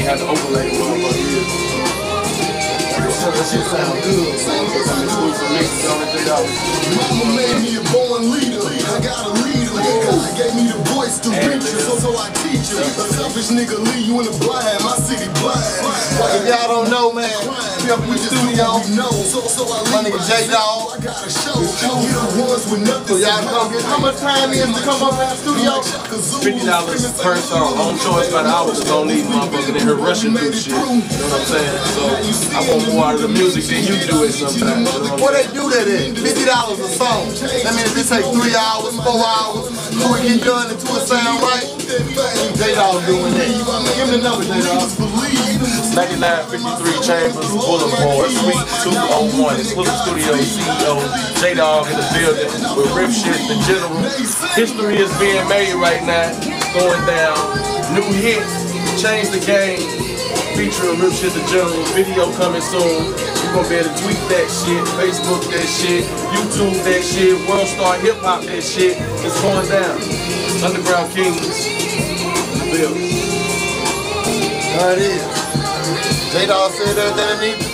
had to overlay the motherfucker. So that shit sound good. Some exclusive mixes on it, Jae Dawg. Mama made me a born gave me the to reach her, so, so I teach her. A selfish nigga leave you in the blind. My city blind. If y'all don't know, man, we up in the studio. No, so, so I My leave nigga my Jae Dawg. I got a show. We the ones with nothing. So y'all come get how much time is to come up in the studio? Fifty dollars per song, on choice by the hour. Don't need motherfuckers in here rushing through shit. You know what I'm saying? So I want more out of the music than you do it sometimes. You know what they do that at? Fifty dollars a song. That means if it take three hours, four hours, do it get done until it sound right. Jae Dawg doing that. Give me the number, Jae Dawg. 9953 Chambers Boulevard, Suite 201. Exclusive Studio CEO Jae Dawg in the building with Rip Shit the General. History is being made right now, going down. New hit, change the game, featuring Rip Shit the General. Video coming soon. You're gonna be able to tweet that shit, Facebook that shit, YouTube that shit, World Star Hip Hop that shit. It's going down. Underground Kings. There it is. Jae Dawg said everything I need